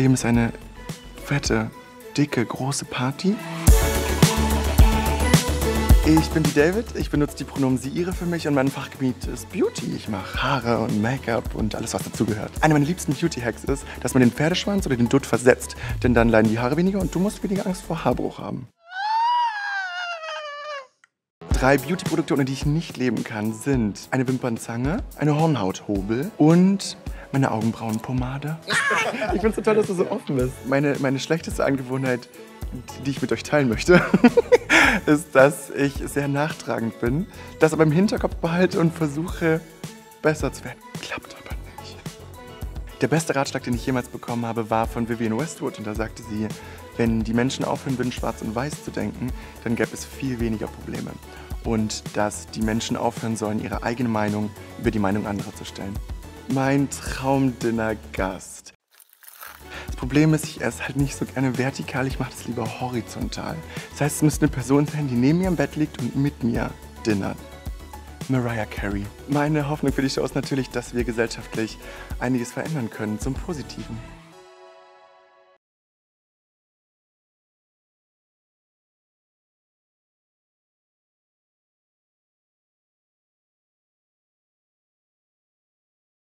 Leben ist eine fette, dicke, große Party. Ich bin die David, ich benutze die Pronomen sie, ihre für mich und mein Fachgebiet ist Beauty. Ich mache Haare und Make-up und alles, was dazugehört. Einer meiner liebsten Beauty-Hacks ist, dass man den Pferdeschwanz oder den Dutt versetzt, denn dann leiden die Haare weniger und du musst weniger Angst vor Haarbruch haben. Drei Beauty-Produkte, ohne die ich nicht leben kann, sind eine Wimpernzange, eine Hornhauthobel und meine Augenbrauenpomade. Ich finde es so toll, dass du so offen bist. Meine, meine schlechteste Angewohnheit, die ich mit euch teilen möchte, ist, dass ich sehr nachtragend bin, das aber im Hinterkopf behalte und versuche, besser zu werden. Klappt aber nicht. Der beste Ratschlag, den ich jemals bekommen habe, war von Vivienne Westwood und da sagte sie, wenn die Menschen aufhören würden, schwarz und weiß zu denken, dann gäbe es viel weniger Probleme. Und dass die Menschen aufhören sollen, ihre eigene Meinung über die Meinung anderer zu stellen. Mein Traumdinner-Gast. Das Problem ist, ich esse halt nicht so gerne vertikal, ich mache das lieber horizontal. Das heißt, es müsste eine Person sein, die neben mir im Bett liegt und mit mir dinnert. Mariah Carey. Meine Hoffnung für die Show ist natürlich, dass wir gesellschaftlich einiges verändern können zum Positiven.